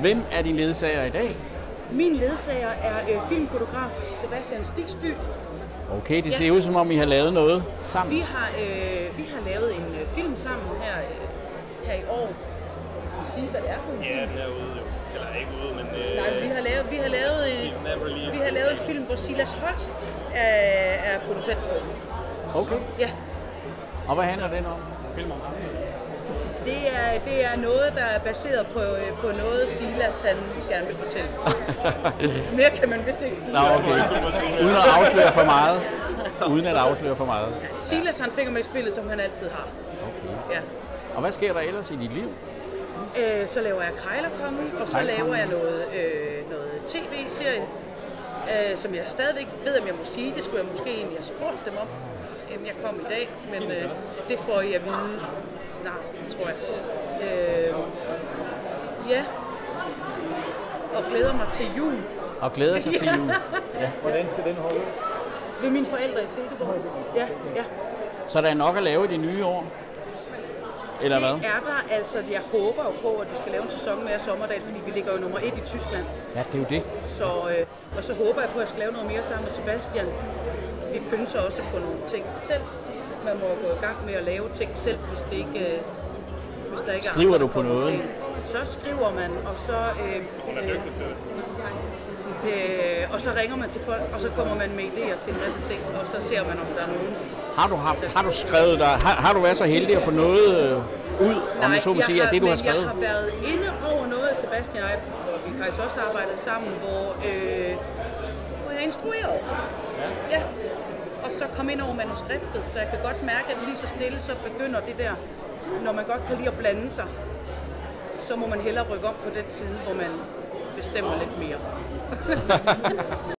Hvem er din ledsager i dag? Min ledsager er øh, filmfotograf Sebastian Stigsby. Okay, det Ja. ser ud som om I har lavet noget sammen. Vi har, øh, vi har lavet en øh, film sammen her, øh, her i år. Kan du sige, hvad det er for en Ja, den er ude jo. Eller ikke ude, men... Øh, Nej, vi har lavet, vi har lavet, øh, er released. vi har lavet en film, hvor Silas Holst er, er producent på. Okay. Ja, Og hvad handler den om? Film om ham. Det er, det er noget, der er baseret på, øh, på noget, Silas han gerne vil fortælle. Mere kan man vist ikke sige. Nå, okay. Uden at afsløre for meget. Uden at afsløre for meget. Silas han finger med i spillet, som han altid har. Okay. Ja. Og hvad sker der ellers i dit liv? Øh, så laver jeg Krejlerkongen, og så laver jeg noget, øh, noget tv-serie, øh, som jeg stadigvæk ved, om jeg må sige. Det skulle jeg måske egentlig have spurgt dem om, inden jeg kom i dag. Men øh, det får I at vide snart, tror jeg. Øh, ja. Og glæder mig til jul Og glæder sig til jul. Hvordan skal den holdes? ved mine forældre i Silkeborg. Ja, ja. Så der er nok at lave i det nye år? Eller hvad? Det er der altså, jeg håber jo på, at vi skal lave en sæson mere sommerdag, fordi vi ligger jo nummer et i Tyskland. Ja, det er jo det. Så, øh, og så håber jeg på, at jeg skal lave noget mere sammen med Sebastian. Vi pynser også på nogle ting selv. Man må gå i gang med at lave ting selv, hvis det ikke, øh, hvis der ikke Skriver er du andre, på noget? til. Så skriver man, og så... Øh, Hun er dygtig til det. øh, og så ringer man til folk, og så kommer man med idéer til en masse ting, og så ser man, om der er nogen. Har du, haft, har du skrevet dig, har, har du været så heldig at få noget øh, ud, om man så må sige, af det du har skrevet? jeg har været inde over noget af Sebastian og jeg, hvor vi faktisk også har arbejdet sammen, hvor, øh, hvor jeg instruerede. Ja. ja. Og så kom ind over manuskriptet, så jeg kan godt mærke, at lige så stille, så begynder det der, når man godt kan lide at blande sig, så må man hellere rykke om på den side, hvor man bestemmer lidt mere.